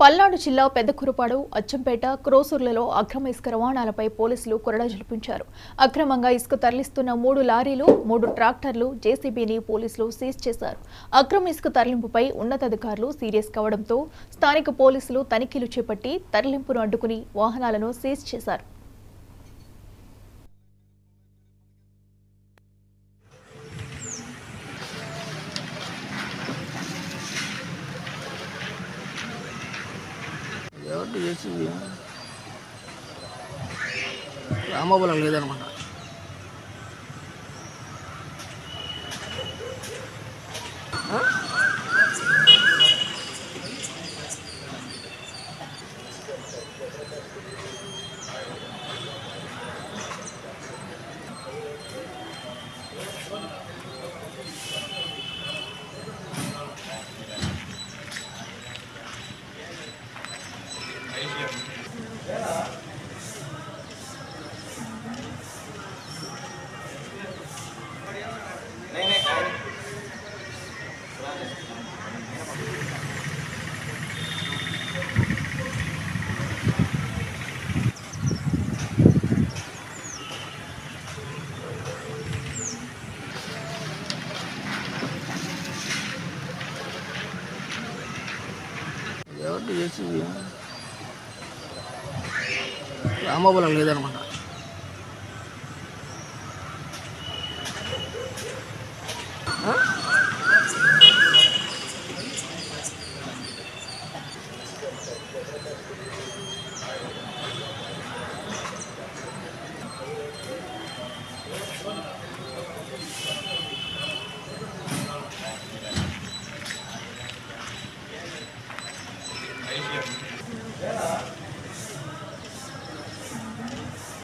పల్నాడు జిల్లా పెద్దకురుపాడు అచ్చంపేట క్రోసూర్లలో అక్రమ ఇసుక రవాణాలపై పోలీసులు కొరడా జలిపించారు. అక్రమంగా ఇసుక తరలిస్తున్న మూడు లారీలు మూడు ట్రాక్టర్లు జేసీబీని పోలీసులు సీజ్ చేశారు. అక్రమ ఇసుక తరలింపుపై ఉన్నతాధికారులు సీరియస్ కావడంతో స్థానిక పోలీసులు తనిఖీలు చేపట్టి తరలింపును అడ్డుకుని వాహనాలను సీజ్ చేశారు. ఎవరు చేసింది రామబలం లేదనమాట ఎవరు చేసింది? రామబలం లేదనమాట. Yeah.